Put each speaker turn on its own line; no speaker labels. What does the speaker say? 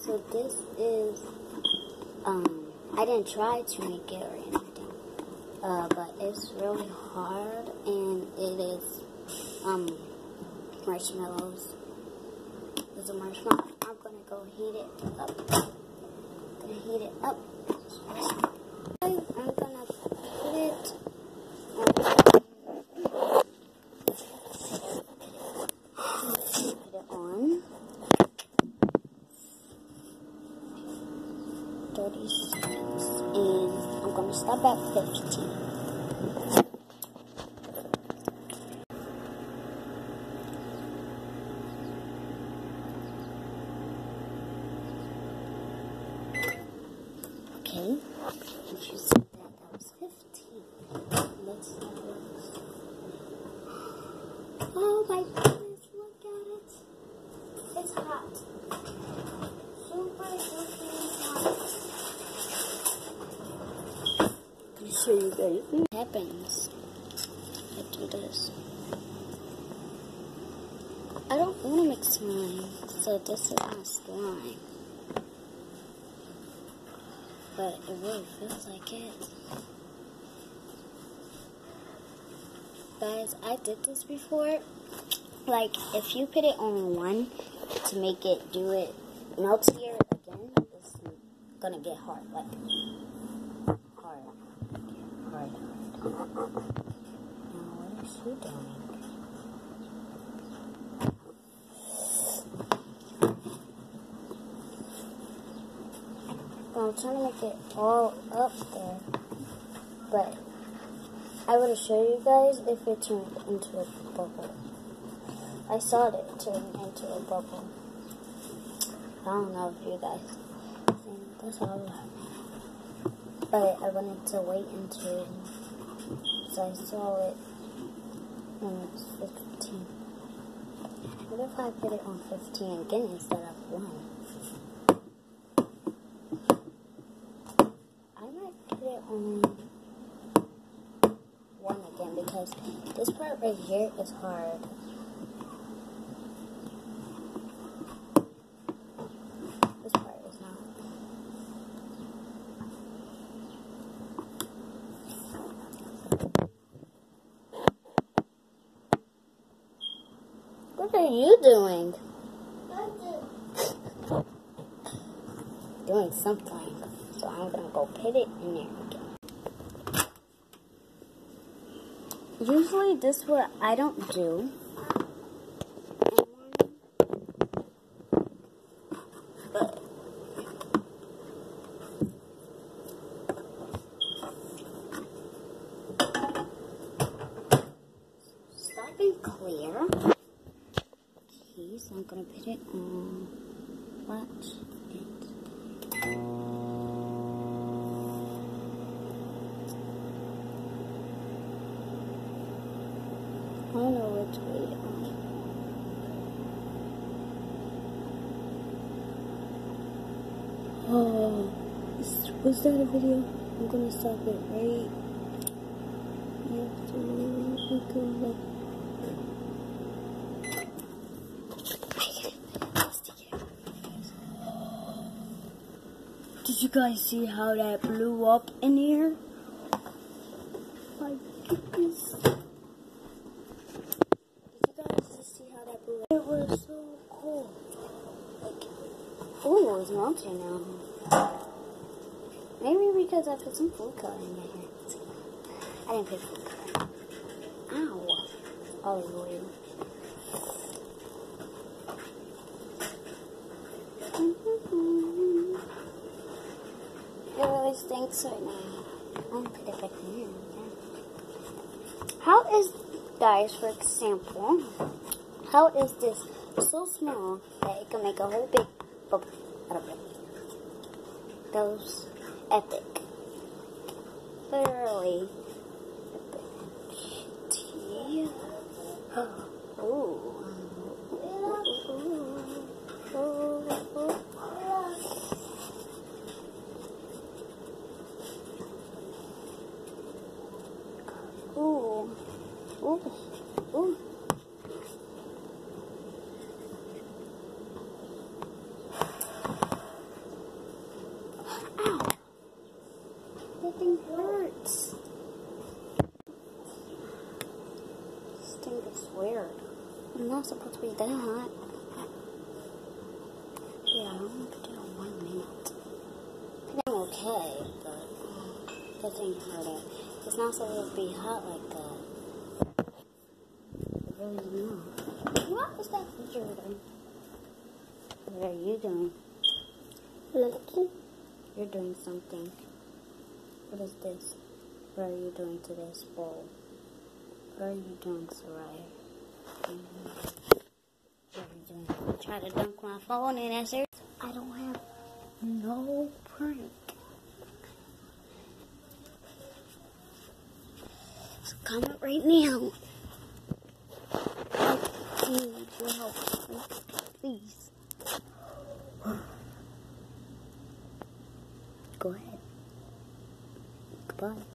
So this is, um, I didn't try to make it or anything, uh, but it's really hard and it is, um, marshmallows. There's a marshmallow. I'm gonna go heat it up. Gonna heat it up. I'm gonna put it put it on. 36 and I'm gonna stop at 15. Okay, if you said that, that was 15. Let's have a. Oh my goodness, look at it. It's hot. What happens? I do this. I don't want to mix slime, so this is my slime. But it really feels like it. Guys, I did this before. Like, if you put it on one to make it do it meltier again, it's gonna get hard. Like, hard. Now, what is she doing? I'm trying to make it all up there. But I will show you guys if it turned into a bubble. I saw it turn into a bubble. I don't know if you guys think that's all. But I wanted to wait until so I saw it when it was 15. What if I put it on 15 again instead of 1? I might put it on one again because this part right here is hard. This part is not. What are you doing? Doing something. So I'm gonna go put it in there again. Usually this what I don't do. But stop and clear. So I'm gonna put it on. It. I don't know which way on. Oh, was that a video? I'm gonna stop it right after we go like. Did you guys see how that blew up in here? My goodness. Did you guys see how that blew up? It was so cool. Like, oh, it's melting now. Maybe because I put some food color in my hair. I didn't put food color. Ow. Olive oil. It really stinks right now. I'm back in here. How is, guys, for example, how is this so small that it can make a whole big bubble out of it? Was epic. Literally epic. Tea. Ow. That thing hurts. Weird. I'm not supposed to be doing that. Yeah, I'm gonna do it one minute. I'm okay, but um, that thing hurt it. It's not supposed to be hot like that. Is not. What is that you're doing? What are you doing?
Looking.
You're doing something. What is this? What are you doing to this bowl? What are you doing, Soraya? What are you doing? Try to dunk my phone in answer. I don't have no prank. So comment right now. Need your help, please. Go ahead. Goodbye.